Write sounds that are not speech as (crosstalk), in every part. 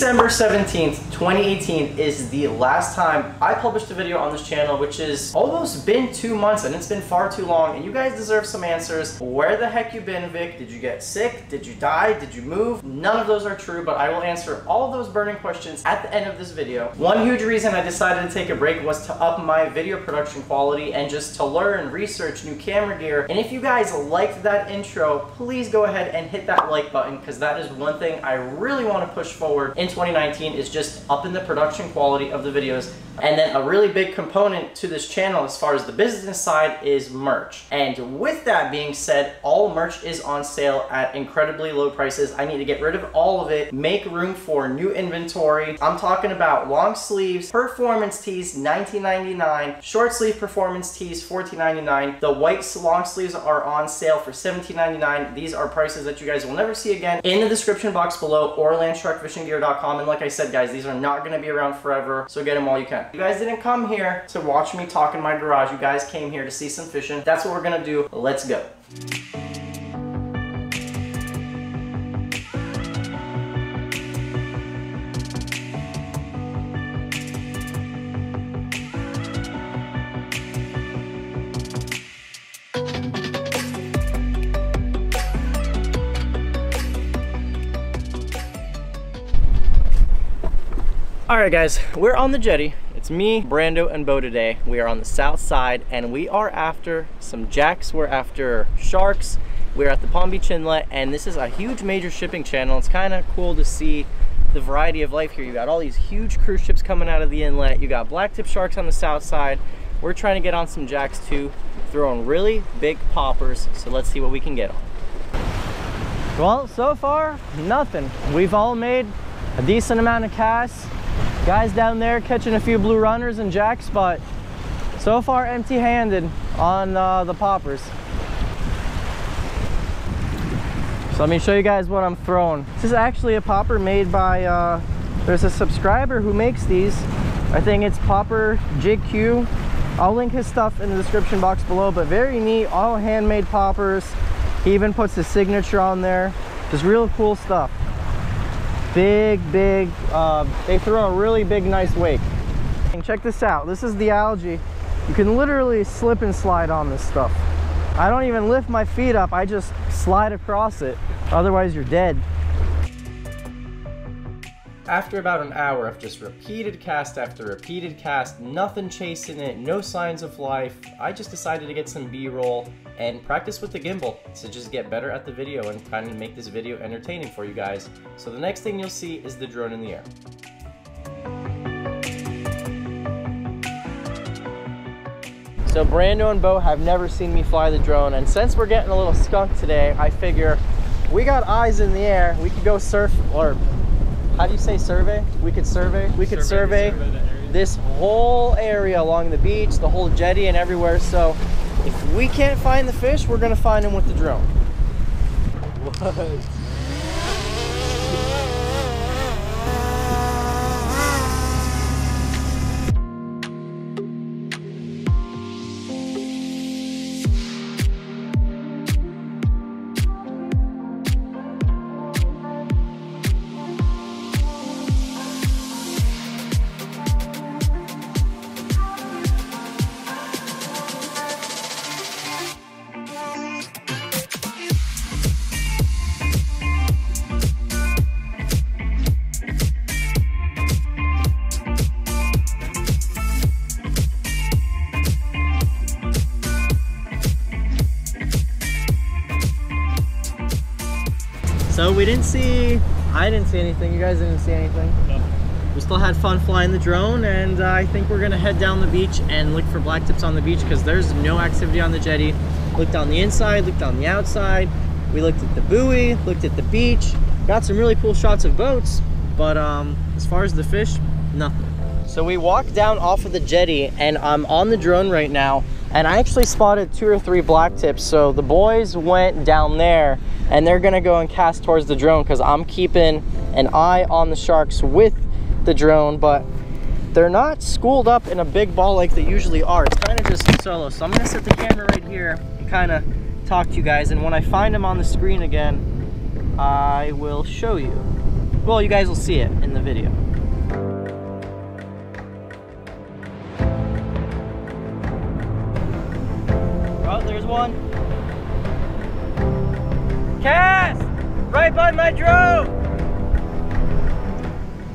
December 17th, 2018 is the last time I published a video on this channel, which is almost been two months and it's been far too long and you guys deserve some answers. Where the heck you been, Vic? Did you get sick? Did you die? Did you move? None of those are true, but I will answer all of those burning questions at the end of this video. One huge reason I decided to take a break was to up my video production quality and just to learn, research new camera gear. And if you guys liked that intro, please go ahead and hit that like button because that is one thing I really want to push forward forward in 2019 is just upping the production quality of the videos. And then a really big component to this channel as far as the business side is merch. And with that being said, all merch is on sale at incredibly low prices. I need to get rid of all of it, make room for new inventory. I'm talking about long sleeves, performance tees, 19.99, short sleeve performance tees, 14.99. The white long sleeves are on sale for 17.99. These are prices that you guys will never see again in the description box below or Fishing gear.com. And like I said, guys, these are not to be around forever, so get them while you can. You guys didn't come here to watch me talk in my garage. You guys came here to see some fishing. That's what we're to do. Let's go. All right, guys, we're on the jetty. Me, Brando, and Bo today. We are on the south side, and we are after some jacks. We're after sharks. We're at the Palm Beach Inlet, and this is a huge major shipping channel. It's kind of cool to see the variety of life here. You got all these huge cruise ships coming out of the inlet. You got blacktip sharks on the south side. We're trying to get on some jacks too, throwing really big poppers. So let's see what we can get on. Well, so far, nothing. We've all made a decent amount of casts guys down there catching a few blue runners and jacks, but so far empty-handed on uh, the poppers. So let me show you guys what I'm throwing. This is actually a popper made by, uh, there's a subscriber who makes these. I think it's Popper Jig Q. I'll link his stuff in the description box below, but very neat, all handmade poppers. He even puts his signature on there. Just real cool stuff big big uh, they throw a really big nice wake. And check this out. This is the algae. You can literally slip and slide on this stuff. I don't even lift my feet up. I just slide across it. Otherwise you're dead after about an hour of just repeated cast after repeated cast, nothing chasing it, no signs of life, I just decided to get some B-roll and practice with the gimbal to just get better at the video and kind of make this video entertaining for you guys. So the next thing you'll see is the drone in the air. So Brando and Bo have never seen me fly the drone and since we're getting a little skunk today, I figure we got eyes in the air, we could go surf or how do you say survey? We could survey. We could survey, survey this whole area along the beach, the whole jetty and everywhere. So if we can't find the fish, we're gonna find them with the drone. What? So we didn't see, I didn't see anything. You guys didn't see anything. No. We still had fun flying the drone and uh, I think we're gonna head down the beach and look for black tips on the beach because there's no activity on the jetty. Looked on the inside, looked on the outside. We looked at the buoy, looked at the beach. Got some really cool shots of boats, but um, as far as the fish, nothing. So we walked down off of the jetty and I'm on the drone right now and I actually spotted two or three black tips. So the boys went down there and they're gonna go and cast towards the drone because I'm keeping an eye on the sharks with the drone, but they're not schooled up in a big ball like they usually are. It's kind of just solo. So I'm gonna set the camera right here and kind of talk to you guys. And when I find them on the screen again, I will show you. Well, you guys will see it in the video. One. Cast! Right by my drone!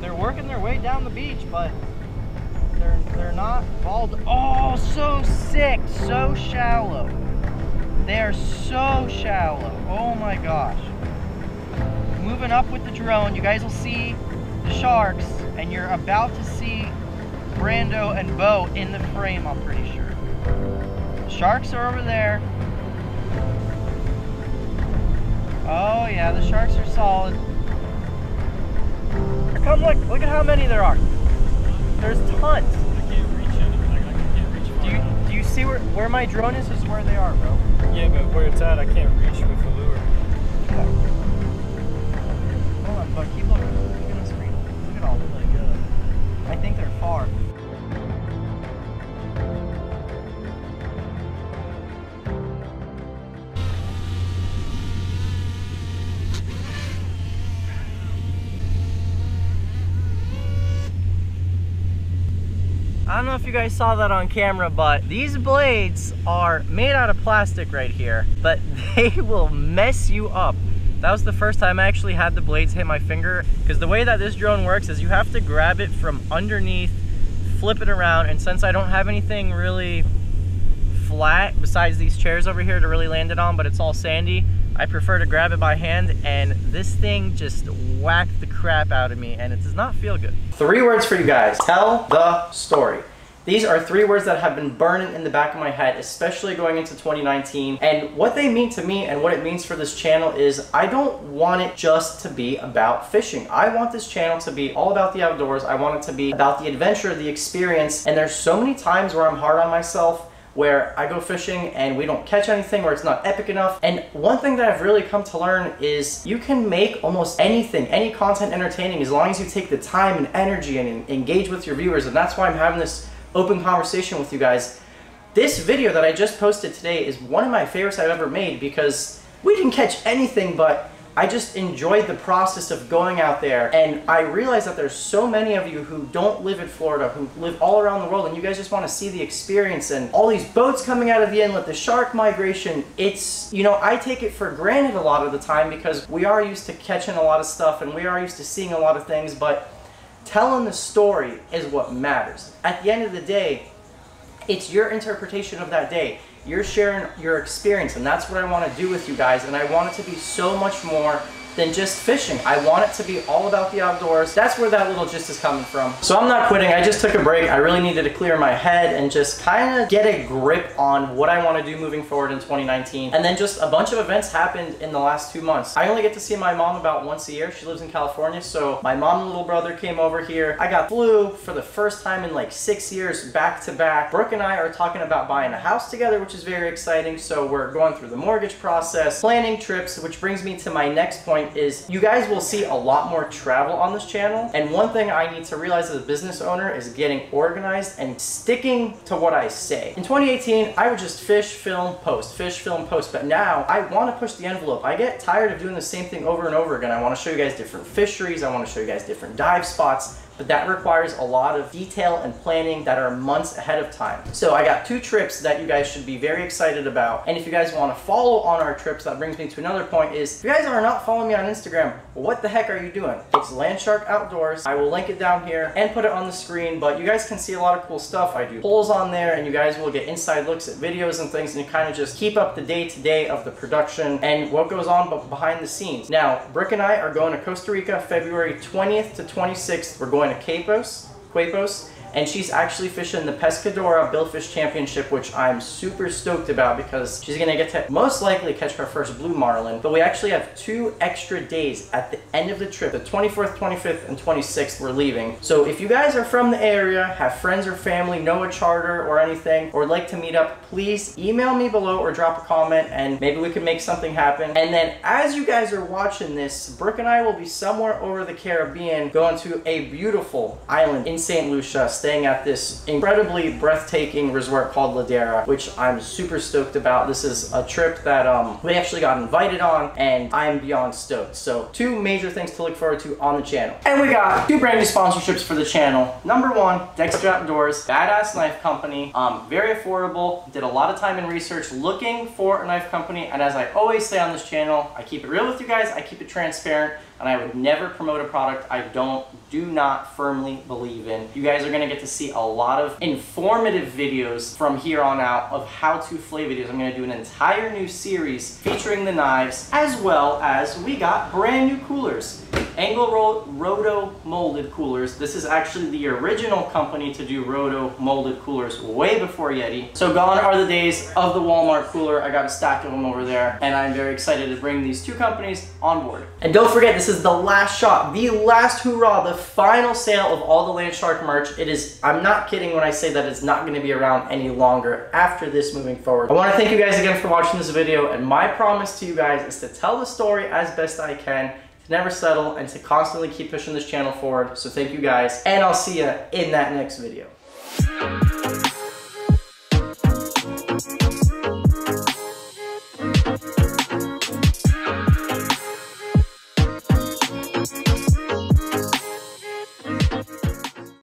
They're working their way down the beach, but they're they're not balled. Oh, so sick, so shallow. They are so shallow. Oh my gosh. Moving up with the drone, you guys will see the sharks, and you're about to see Brando and Bo in the frame, I'm pretty sure. Sharks are over there. Oh yeah, the sharks are solid. Come look, look at how many there are. There's tons. I can't reach it. Like, I can't reach Do you do you see where where my drone is? Is where they are, bro. Yeah, but where it's at, I can't reach with the lure. Hold on, but keep looking. Keep on the screen. Look at all. Oh my god. I think they're far. I don't know if you guys saw that on camera, but these blades are made out of plastic right here, but (laughs) they will mess you up. That was the first time I actually had the blades hit my finger, because the way that this drone works is you have to grab it from underneath, flip it around, and since I don't have anything really flat besides these chairs over here to really land it on, but it's all sandy, I prefer to grab it by hand, and this thing just whacked the crap out of me, and it does not feel good. Three words for you guys. Tell the story. These are three words that have been burning in the back of my head, especially going into 2019. And what they mean to me and what it means for this channel is I don't want it just to be about fishing. I want this channel to be all about the outdoors. I want it to be about the adventure, the experience. And there's so many times where I'm hard on myself where I go fishing and we don't catch anything or it's not epic enough. And one thing that I've really come to learn is you can make almost anything, any content entertaining as long as you take the time and energy and engage with your viewers. And that's why I'm having this open conversation with you guys. This video that I just posted today is one of my favorites I've ever made because we didn't catch anything but I just enjoyed the process of going out there and I realized that there's so many of you who don't live in Florida, who live all around the world and you guys just want to see the experience and all these boats coming out of the inlet, the shark migration. It's, you know, I take it for granted a lot of the time because we are used to catching a lot of stuff and we are used to seeing a lot of things, but telling the story is what matters. At the end of the day, it's your interpretation of that day. You're sharing your experience, and that's what I want to do with you guys. And I want it to be so much more than just fishing. I want it to be all about the outdoors. That's where that little gist is coming from. So I'm not quitting. I just took a break. I really needed to clear my head and just kind of get a grip on what I want to do moving forward in 2019. And then just a bunch of events happened in the last two months. I only get to see my mom about once a year. She lives in California. So my mom and little brother came over here. I got flu for the first time in like six years back to back. Brooke and I are talking about buying a house together, which is very exciting. So we're going through the mortgage process, planning trips, which brings me to my next point is you guys will see a lot more travel on this channel. And one thing I need to realize as a business owner is getting organized and sticking to what I say. In 2018, I would just fish, film, post, fish, film, post. But now I want to push the envelope. I get tired of doing the same thing over and over again. I want to show you guys different fisheries. I want to show you guys different dive spots but that requires a lot of detail and planning that are months ahead of time. So I got two trips that you guys should be very excited about. And if you guys want to follow on our trips, that brings me to another point is, if you guys are not following me on Instagram, what the heck are you doing? It's Landshark Outdoors. I will link it down here and put it on the screen, but you guys can see a lot of cool stuff. I do polls on there and you guys will get inside looks at videos and things and kind of just keep up the day-to-day -day of the production and what goes on behind the scenes. Now, Brooke and I are going to Costa Rica February 20th to 26th. We're going going to Capos, Quepos, and she's actually fishing the Pescadora Billfish Championship, which I'm super stoked about because she's gonna get to most likely catch her first blue marlin. But we actually have two extra days at the end of the trip. The 24th, 25th, and 26th we're leaving. So if you guys are from the area, have friends or family, know a charter or anything, or would like to meet up, please email me below or drop a comment and maybe we can make something happen. And then as you guys are watching this, Brooke and I will be somewhere over the Caribbean going to a beautiful island in St. Lucia staying at this incredibly breathtaking resort called Ladera, which I'm super stoked about. This is a trip that um, we actually got invited on and I'm beyond stoked. So two major things to look forward to on the channel. And we got two brand new sponsorships for the channel. Number one, Dexter Outdoors, badass knife company, um, very affordable, did a lot of time and research looking for a knife company. And as I always say on this channel, I keep it real with you guys, I keep it transparent and I would never promote a product I don't, do not firmly believe in. You guys are gonna get to see a lot of informative videos from here on out of how-to flay videos. I'm gonna do an entire new series featuring the knives, as well as we got brand new coolers. Engel Roto molded coolers. This is actually the original company to do Roto molded coolers way before Yeti. So gone are the days of the Walmart cooler. I got a stack of them over there and I'm very excited to bring these two companies on board. And don't forget, this is the last shot, the last hoorah, the final sale of all the Landshark merch. It is, I'm not kidding when I say that it's not gonna be around any longer after this moving forward. I wanna thank you guys again for watching this video and my promise to you guys is to tell the story as best I can to never settle, and to constantly keep pushing this channel forward. So thank you guys, and I'll see you in that next video.